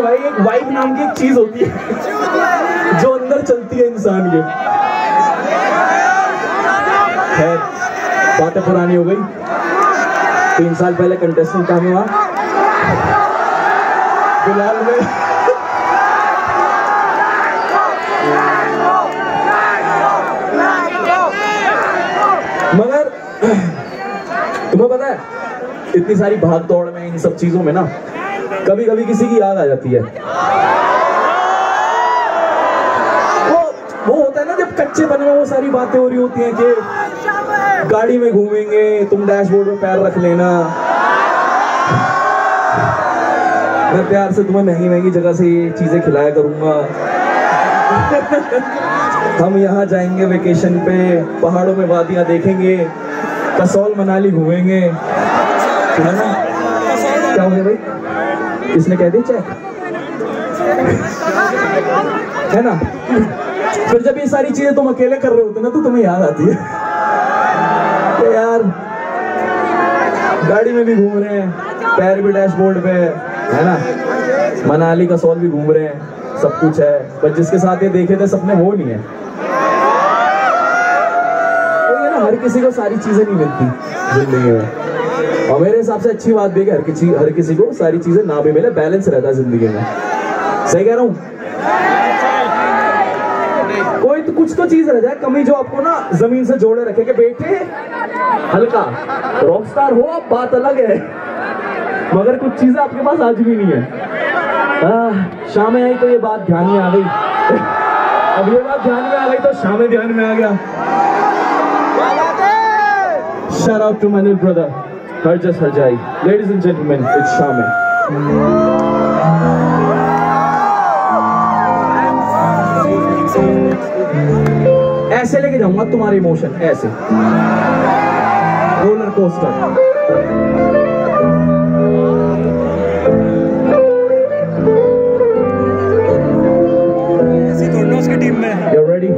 नहीं भाई, एक वाइब नाम की एक चीज़ होती है। जो अंदर चलती है इंसान के। खैर, बातें पुरानी हो गई। तीन साल पहले कंटेस्टेंट कहा हुआ फ़िलहाल में मगर, तुम्हें पता है, इतनी सारी भाग दौड़ में इन सब चीज़ों में ना कभी कभी किसी की याद आ जाती है। वो वो होता है ना, जब कच्चे बने में वो सारी बातें हो रही होती हैं कि गाड़ी में घूमेंगे, तुम डैशबोर्ड में पैर रख लेना। मैं प्यार से तुम्हें महँगी महँगी जगह से ये चीज़ें खिलाया करूँगा। हम यहाँ जाएँगे वेकेशन पे, पहाड़ों में वादियाँ देखेंगे, कसौल मनाली घूमेंगे। सुना ना? क्या हो गया भाई? किसने कह दी चेक है ना? फिर जब ये सारी चीज़ें तुम अकेले कर रहे होते ना तो तुम्हें याद आती है। तो यार, गाड़ी में भी घूम रहे हैं, पैर भी डैशबोर्ड पे है ना? मनाली कसौल भी घूम रहे हैं, सब कुछ है। पर जिसके साथ ये देखे थे सपने वो नहीं है। तो ये ना, हर किसी को सारी चीज़ें नहीं मिलती ज़िंदगी में और मेरे हिसाब से अच्छी बात भी है हर किसी हर किसी को सारी चीज़ें ना भी मिले बैलेंस रहता है ज़िंदगी में। सही कह रहा हूँ? कोई तो कुछ तो चीज़ रह जाए कमी जो आपको ना ज़मीन से जोड़े रखे कि बेटे हल्का रॉकस्टार हो आप बात अलग है। मगर कुछ चीज़ें आपके पास आज भी नहीं है। शामें आई तो ये बात ध्यान में आ गई। अब ये बात ध्यान में आ गई तो शामें ध्यान में आ गया। Shout out to brother, हर्जा सजाई लेडीज़ एंड जेंटलमैन इट्स शामिल ऐसे लेके जाऊँगा तुम्हारे इमोशन ऐसे। रोलर कोस्टर ऐसी टीम में। यू रेडी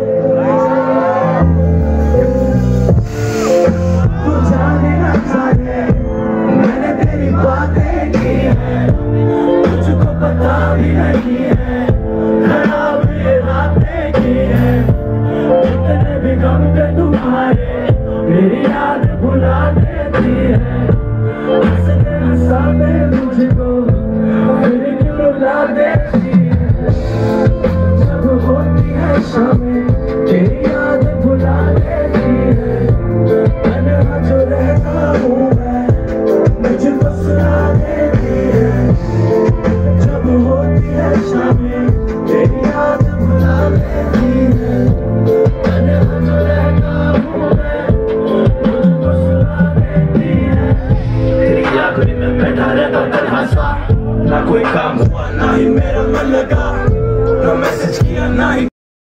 मेरी याद भुला देती है। मुझको फिर क्यों रुला देती है जब होती है शामें सा ना कोई काम हुआ ना ही मेरा मन